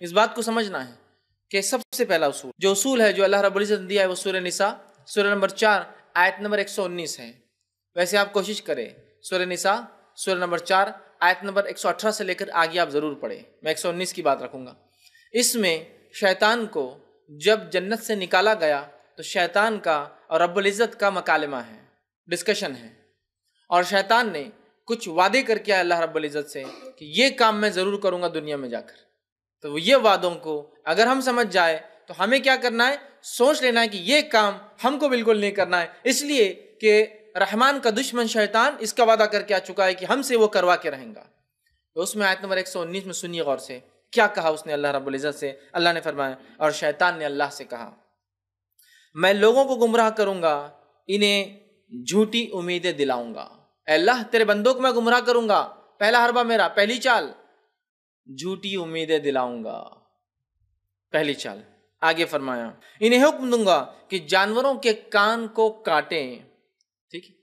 इस बात को समझना है कि सबसे पहला उसूल, जो उसूल है, जो अल्लाह इज़्ज़त ने दिया है, वो सूर्य निसा सूर्य नंबर चार, आयत नंबर 119 है। वैसे आप कोशिश करें सूर्य निसा सूर्य नंबर चार, आयत नंबर 118 से लेकर आगे आप ज़रूर पढ़े। मैं 119 की बात रखूँगा। इसमें शैतान को जब जन्नत से निकाला गया तो शैतान का और रब्बुल इज़्ज़त का मकालमा है, डिस्कशन है। और शैतान ने कुछ वादे करके आया अल्लाह रब्बुल इज़्ज़त से कि ये काम मैं ज़रूर करूँगा दुनिया में जाकर। तो ये वादों को अगर हम समझ जाए तो हमें क्या करना है? सोच लेना है कि ये काम हमको बिल्कुल नहीं करना है। इसलिए कि रहमान का दुश्मन शैतान इसका वादा करके आ चुका है कि हमसे वो करवा के रहेगा। तो उसमें आयत नंबर 119 में सुनिए गौर से, क्या कहा उसने अल्लाह रब्बुल इज़्ज़त से? अल्लाह ने फरमाया, और शैतान ने अल्लाह से कहा, मैं लोगों को गुमराह करूँगा, इन्हें झूठी उम्मीदें दिलाऊँगा। अल्लाह, तेरे बंदों को मैं गुमराह करूँगा। पहला हरबा मेरा, पहली चाल। झूठी उम्मीदें दिलाऊँगा। पहली चाल, आगे फरमाया, इन्हें हुक्म दूँगा कि जानवरों के कान को काटें। ठीक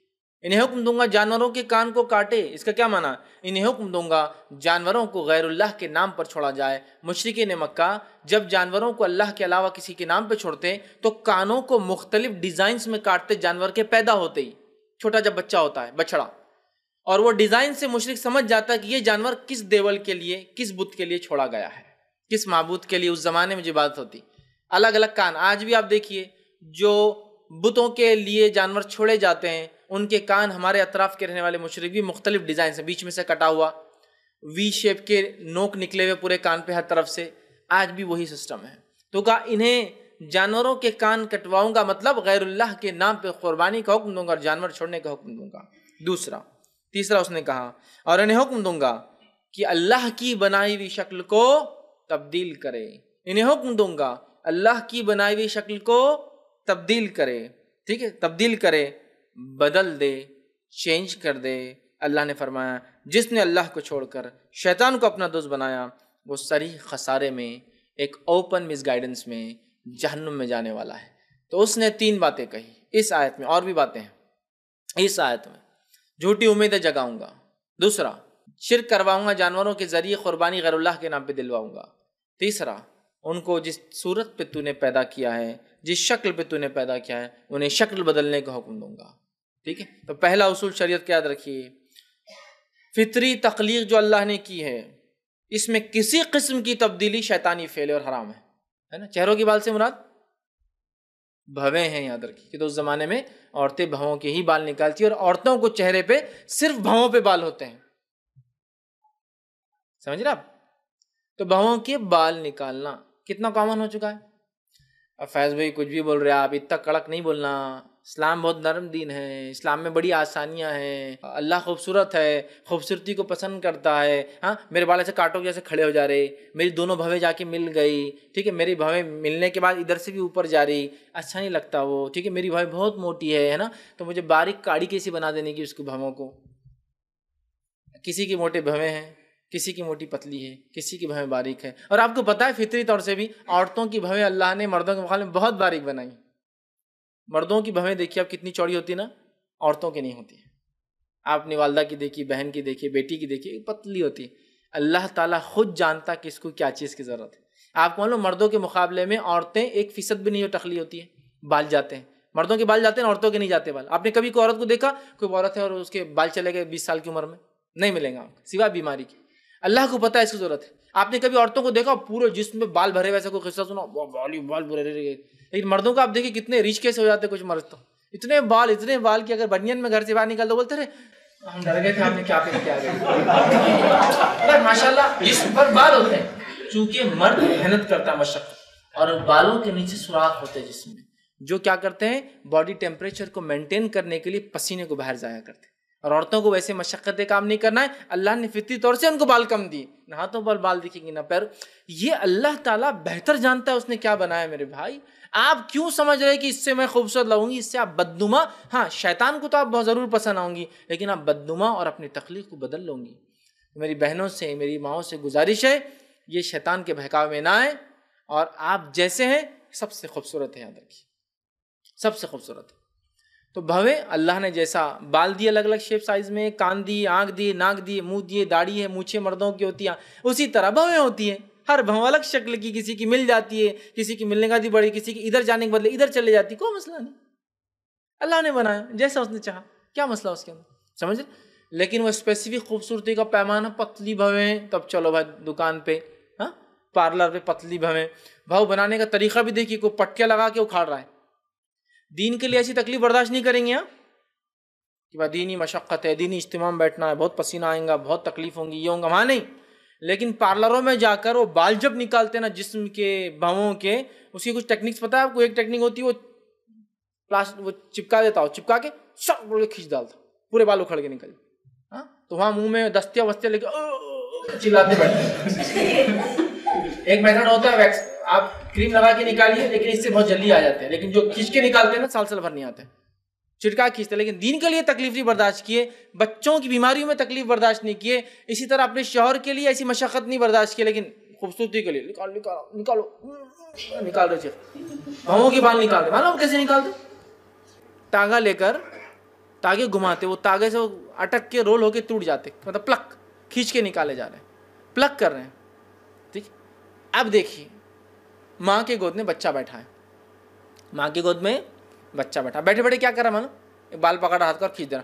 इन्हें हुक्म दूँगा जानवरों के कान को काटे। इसका क्या माना? इन्हें हुक्म दूँगा, जानवरों को गैरुल्लाह के नाम पर छोड़ा जाए। मुशरक ने मक्का, जब जानवरों को अल्लाह के अलावा किसी के नाम पर छोड़ते तो कानों को मुख्तलिफ़ डिज़ाइन में काटते जानवर के पैदा होते ही। छोटा जब बच्चा होता है, बछड़ा। और वो डिज़ाइन से मुशरक समझ जाता है कि ये जानवर किस देवल के लिए, किस बुत के लिए छोड़ा गया है, किस मबूत के लिए उस जमाने में जो बात होती। अलग अलग कान। आज भी आप देखिए, जो बुतों के लिए जानवर छोड़े जाते हैं, उनके कान हमारे अतराफ के रहने वाले मुशरक भी मुख्तलिफ़ डिज़ाइन से, बीच में से कटा हुआ वी शेप के नोक निकले हुए पूरे कान पे हर तरफ़ से, आज भी वही सिस्टम है। तो कहा, इन्हें जानवरों के कान कटवाऊँगा मतलब गैरुल्लाह के नाम पे कुर्बानी का हुक्म दूँगा और जानवर छोड़ने का हुक्म दूँगा। दूसरा तीसरा उसने कहा, और इन्हें हुक्म दूँगा कि अल्लाह की बनाई हुई शक्ल को तब्दील करे। इन्हें हुक्म दूँगा, अल्लाह की बनाई हुई शक्ल को तब्दील करे। ठीक है? तब्दील करे, बदल दे चेंज कर दे। अल्लाह ने फरमाया, जिसने अल्लाह को छोड़कर शैतान को अपना दोस्त बनाया, वो सरी खसारे में, एक ओपन मिस गाइडेंस में जहन्नुम में जाने वाला है। तो उसने तीन बातें कही। इस आयत में और भी बातें हैं। इस आयत में झूठी उम्मीदें जगाऊँगा। दूसरा, शिर करवाऊँगा जानवरों के ज़रिए कुर्बानी गैरुल्लाह के नाम पे दिलवाऊँगा। तीसरा, उनको जिस सूरत पे तूने पैदा किया है, जिस शक्ल पे तूने पैदा किया है, उन्हें शक्ल बदलने का हुक्म दूँगा। ठीक है? तो पहला उसूल शरीयत याद रखिए। फितरी तकलीक जो अल्लाह ने की है, इसमें किसी किस्म की तब्दीली शैतानी फेले और हराम है। है ना? चेहरों की बाल से मुराद? भवे हैं याद रखिए कि तो उस जमाने में औरतें भवों के ही बाल निकालती और औरतों को चेहरे पे सिर्फ़ भवों पे बाल होते हैं। समझ रहे आप? तो भवों के बाल निकालना कितना कॉमन हो चुका है। अब फैज भाई कुछ भी बोल रहे आप इतना कड़क नहीं बोलना। इस्लाम बहुत नरम दीन है, इस्लाम में बड़ी आसानियाँ हैं, अल्लाह खूबसूरत है, खूबसूरती को पसंद करता है हाँ मेरे बाल ऐसे काटो जैसे खड़े हो जा रहे, मेरी दोनों भवें जाके मिल गई, ठीक है, मेरी भवें मिलने के बाद इधर से भी ऊपर जा रही अच्छा नहीं लगता वो, ठीक है, मेरी भवें बहुत मोटी है है ना तो मुझे बारीक काड़ी कैसी बना देने की उसको भवों को? किसी की मोटे भवें हैं, किसी की मोटी पतली है, किसी की भवें बारीक है, और आपको पता है फितरी तौर से भी औरतों की भवें अल्लाह ने मर्दों के मुकाबले बहुत बारीक बनाई। मर्दों की भवें देखिए आप कितनी चौड़ी होती है ना? औरतों की नहीं होती आप अपनी वालदा की देखिए बहन की देखिए बेटी की देखिए पतली होती अल्लाह ताला खुद जानता कि इसको क्या चीज़ की ज़रूरत है। आपको मालूम, मर्दों के मुकाबले में औरतें एक फ़ीसद भी नहीं हो, टखली होती है, बाल जाते हैं। मर्दों के बाल जाते हैं, औरतों के नहीं जाते बाल। आपने कभी कोई औरत को देखा? कोई औरत है और उसके बाल चले गए बीस साल की उम्र में, नहीं मिलेंगे आपको, सिवा बीमारी की। अल्लाह को पता है इसकी ज़रूरत है। आपने कभी औरतों को देखा? पूरे जिसमें बाल भरे, वैसे कोई किस्सा सुना? बाल बाल रहे लेकिन मर्दों को आप देखिए कितने रिच कैसे हो जाते कुछ मर्द तो। इतने बाल इतने बाल कि अगर बनियन में घर से बाहर निकल दो, बोलते रहे हम डर गए थे आपने क्या पहन के आ गए? माशाल्लाह इस पर बाल होते हैं। चूँकि मर्द मेहनत करता है, मशक्कत। और बालों के नीचे सुराख होते हैं जिसमें। जो क्या करते हैं बॉडी टेम्परेचर को मेंटेन करने के लिए पसीने को बाहर जाया करते हैं। और औरतों को वैसे मशक्क़त काम नहीं करना है। अल्लाह ने फितरी तौर से उनको बाल कम दिए। ना हाथों पर बाल दिखेंगे, ना पैर। ये अल्लाह ताला बेहतर जानता है उसने क्या बनाया मेरे भाई। आप क्यों समझ रहे कि इससे मैं खूबसूरत लगूँगी? इससे आप बदनुमा। हाँ शैतान को तो आप बहुत ज़रूर पसंद आऊँगी लेकिन आप बदनुमा और अपनी तकलीफ़ को बदल लूँगी। मेरी बहनों से, मेरी माओ से गुजारिश है, ये शैतान के बहकाव में ना आए, और आप जैसे हैं, सबसे खूबसूरत है, याद रखिए। सबसे खूबसूरत। है तो भवे, अल्लाह ने जैसा बाल दिए अलग अलग शेप साइज़ में, कान दिए आँख दिए नाक दिए मुँह दिए, दाढ़ी है, मूछे, मर्दों की होती है, उसी तरह भवे होती है। हर भव अलग शक्ल की किसी की मिल जाती है, किसी की मिलने का दी बड़ी किसी की इधर जाने के बदले इधर चले जाती कोई मसला नहीं। अल्लाह ने बनाया, जैसा उसने चाहा। क्या मसला उसके अंदर? समझ? रहे लेकिन वो स्पेसिफिक खूबसूरती का पैमाना पतली भवे, तब चलो भाई दुकान पे हाँ? पार्लर पे पतली भवे। भाव बनाने का तरीका भी देखिए, कोई पटके लगा के उखाड़ रहा है। दीन के लिए ऐसी तकलीफ़ बर्दाश्त नहीं करेंगे आप? कि भाई दीनी मशक्क़त है, दीनी इज्तमाम बैठना है, बहुत पसीना आएगा, बहुत तकलीफ़ होंगी, ये होंगे। वहाँ नहीं। लेकिन पार्लरों में जाकर वो बाल जब निकालते हैं ना जिस्म के भावों के, उसकी कुछ टेक्निक्स पता है आपको? एक टेक्निक होती है वो प्लास्टिक वो चिपका देता हो, चिपका के शक बोल के खींच डालता पूरे बाल उखड़ के निकल हाँ। तो वहाँ मुँह में दस्तिया वस्तिया लेके चिल्लाते बैठे एक मेथड होता है वैक्स, आप क्रीम लगा के निकालिए, लेकिन इससे बहुत जल्दी आ जाते हैं। लेकिन जो खींच के निकालते हैं ना, साल साल भर नहीं आते। छिड़का खींचते लेकिन दिन के लिए तकलीफ़ नहीं बर्दाश्त किए, बच्चों की बीमारियों में तकलीफ़ बर्दाश्त नहीं किए, इसी तरह अपने शोहर के लिए ऐसी मशक्क़त नहीं बर्दाश्त की लेकिन खूबसूरती के लिए। निकाल, निकालो निकालो। निकाल रहे भवों के बाल निकाल रहे मालूम कैसे निकालते तागा लेकर तागे घुमाते, वो तागे से अटक के रोल होके टूट जाते। मतलब प्लक, खींच के निकाले जा रहे हैं। प्लक कर रहे हैं। ठीक? अब देखिए, माँ के गोद में बच्चा बैठा है। माँ की गोद में बच्चा बैठा। बैठे बैठे क्या कर मानो बाल पकड़ा हाथ कर खींच देना।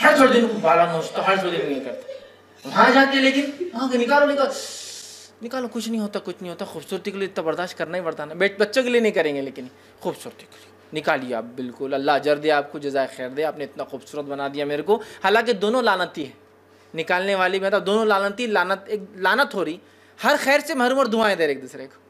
हर दिन बाला नोचता हर दिन नहीं करता। जाके लेकिन हाँ निकालो निकालो। निकालो, कुछ नहीं होता, कुछ नहीं होता। खूबसूरती के लिए इतना बर्दाश्त करना ही पड़ता ना बच्चों के लिए नहीं करेंगे, लेकिन खूबसूरती के लिए। निकालिए आप, बिल्कुल। अल्लाह अजर दे आपको, जजाय खैर दे। आपने इतना खूबसूरत बना दिया मेरे को। हालाँकि दोनों लानती है। निकालने वाली मतलब दोनों लानती, लानत, एक लानत हो रही। हर खैर से महरूम और दुआएँ दे रहे एक दूसरे को।